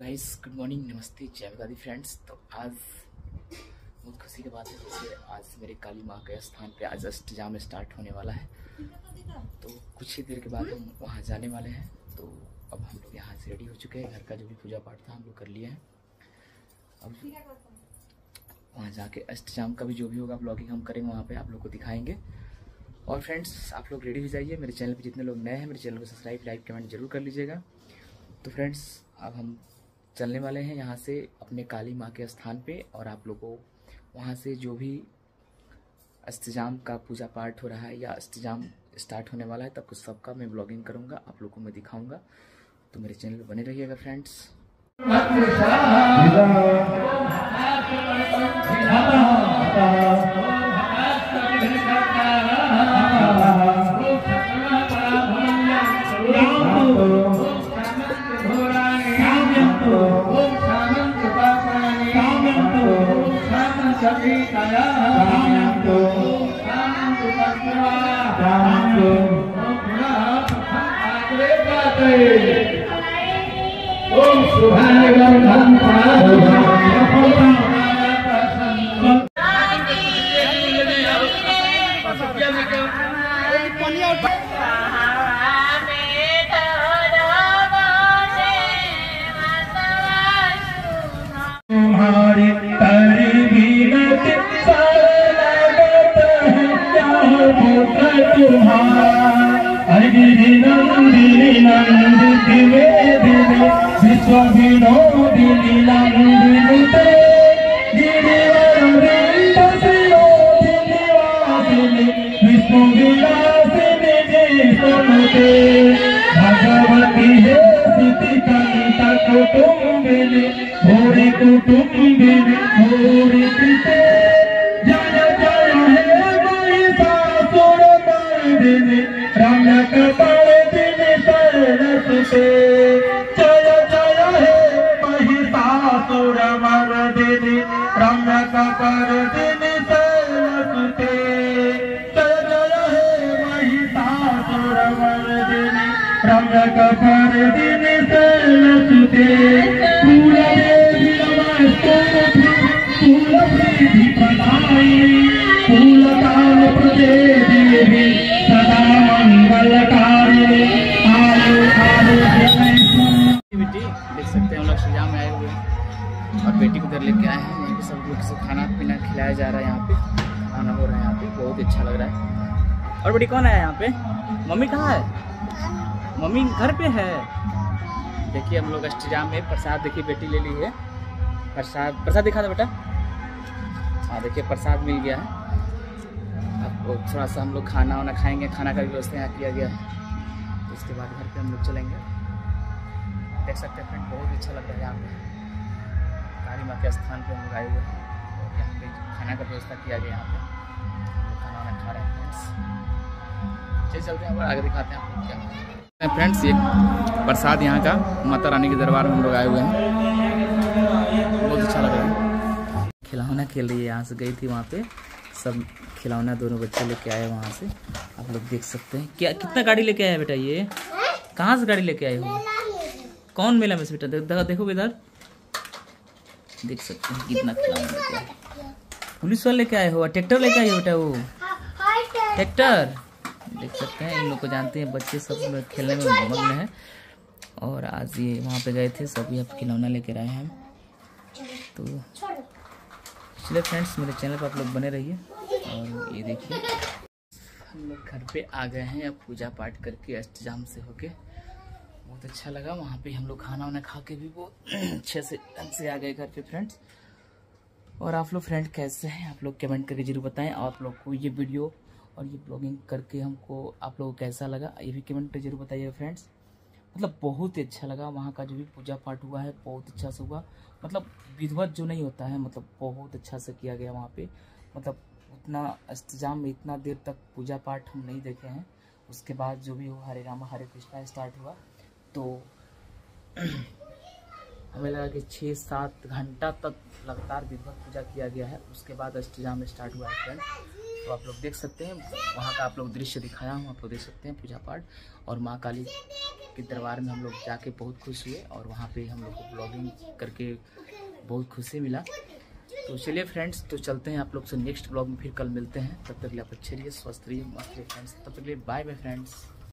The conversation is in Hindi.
गाइस गुड मॉर्निंग नमस्ते, जय दादी फ्रेंड्स तो आज बहुत खुशी की बात है जैसे आज मेरे काली माँ के स्थान पे आज अष्टजाम स्टार्ट होने वाला है। तो कुछ ही देर के बाद हम वहाँ जाने वाले हैं। तो अब हम लोग यहाँ से रेडी हो चुके हैं। घर का जो भी पूजा पाठ था, हम लोग कर लिए हैं। अब वहाँ जाके अष्टजाम का भी जो भी होगा ब्लॉगिंग हम करेंगे वहाँ पर आप लोग को दिखाएँगे। और फ्रेंड्स आप लोग रेडी हो जाइए। मेरे चैनल पर जितने लोग नए हैं, मेरे चैनल को सब्सक्राइब लाइक कमेंट ज़रूर कर लीजिएगा। तो फ्रेंड्स अब हम चलने वाले हैं यहाँ से अपने काली माँ के स्थान पे और आप लोगों वहाँ से जो भी अष्टजाम का पूजा पाठ हो रहा है या अष्टजाम स्टार्ट होने वाला है, तब उस सबका मैं ब्लॉगिंग करूँगा, आप लोगों को मैं दिखाऊँगा। तो मेरे चैनल बने रहिएगा friends Om Subhanallah Om Subhanallah Om Subhanallah Om Subhanallah Om Subhanallah Om Subhanallah Om Subhanallah Om Om Subhanallah Om Subhanallah. कुटुंबिनी भूरि कुटुंबिनी भूरि कृते जय जय हे महिषासुर मर्दिनी रम्यक पर्दिनी सरस्वते जय जय हे महिषासुर मर्दिनी रम्यक पर्दिनी सरस्वते जय जय हे महिषासुर मर्दिनी बेटी देख सकते हैं हम लोग और बेटी को घर लेके आए हैं यहीं पे? सब लोग से खाना पीना खिलाया जा रहा है यहाँ पे खाना हो रहा है यहाँ पे बहुत अच्छा लग रहा है और बेटी कौन है यहाँ पे? मम्मी कहाँ है? मम्मी घर पे है। देखिए हम लोग अष्टजाम में प्रसाद देखिए बेटी ले ली है। प्रसाद प्रसाद दिखा दो बेटा। हाँ देखिए प्रसाद मिल गया है। अब थोड़ा सा हम लोग खाना वाना खाएँगे। खाना का भी व्यवस्था यहाँ किया गया है। तो इसके बाद घर पे हम लोग चलेंगे। देख सकते हैं फ्रेंड बहुत अच्छा लग रहा है यहाँ पे। काली माँ के स्थान पे हम लोग आए हुए हैं। यहाँ पे खाना का व्यवस्था किया गया यहाँ पे। खाना वाना खा रहे हैं फ्रेंड्स चलिए चलते हैं आगे दिखाते हैं आपको क्या फ्रेंड्स ये प्रसाद यहाँ का माता रानी के दरबार में हम लोग आए हुए हैं। बहुत अच्छा लग रहा है। खिलौना खेल रही है यहाँ से गई थी वहाँ पे। सब खिलौना दोनों बच्चे लेके आए वहाँ से। आप लोग देख सकते हैं। क्या कितना गाड़ी लेके आया बेटा ये? कहाँ से गाड़ी लेके आए हो? कौन मेला में से बेटा देखो देखो इधर? देख सकते हैं कितना खिलौना लेके आए। पुलिस वाले लेके आए हो? ट्रैक्टर लेके आए हो बेटा वो? ट्रैक्टर? देख सकते हैं, इन लोग को जानते हैं, बच्चे सब खेलने में मग्न है। और आज ये वहाँ पे गए थे, सभी अब खिलौना लेकर आए हैं। तो चलिए फ्रेंड्स, मेरे चैनल पर आप लोग बने रहिए और ये देखिए। हम लोग घर पे आ गए हैं, अब पूजा पाठ करके, अष्टजाम से होके। बहुत अच्छा लगा, वहाँ पे हम लोग खाना वाना खा के भी बहुत अच्छे से, ढंग से आ गए घर पे फ्रेंड्स। और आप लोग फ्रेंड कैसे हैं, आप लोग कमेंट करके ज़रूर बताएँ। आप लोग को ये वीडियो और ये ब्लॉगिंग करके हमको, आप लोगों को कैसा लगा, ये भी कमेंट ज़रूर बताइए फ्रेंड्स मतलब बहुत ही अच्छा लगा वहाँ का जो भी पूजा पाठ हुआ है, बहुत अच्छा से हुआ. मतलब विधिवत जो नहीं होता है मतलब बहुत अच्छा से किया गया वहाँ पे. मतलब उतना अष्टजाम में इतना देर तक पूजा पाठ हम नहीं देखे हैं. उसके बाद जो भी हुआ, हरे राम, हरे कृष्णा स्टार्ट हुआ. तो हमें लगा कि छः सात घंटा तक लगातार विधिवत पूजा किया गया है. उसके बाद अष्टजाम स्टार्ट हुआ है फ्रेंड तो आप लोग देख सकते हैं, वहाँ का आप लोग दृश्य दिखाया हूँ, आप लोग देख सकते हैं पूजा पाठ। और माँ काली के दरबार में हम लोग जाके बहुत खुश हुए और वहाँ पे हम लोग को ब्लॉगिंग करके बहुत खुशी मिला। तो चलिए फ्रेंड्स तो चलते हैं आप लोग से नेक्स्ट ब्लॉग में, फिर कल मिलते हैं। तब तक लिए आप अच्छे रहिए स्वस्थ रहिए, मस्त रहिए फ्रेंड्स तब तक लिए बाय बाय फ्रेंड्स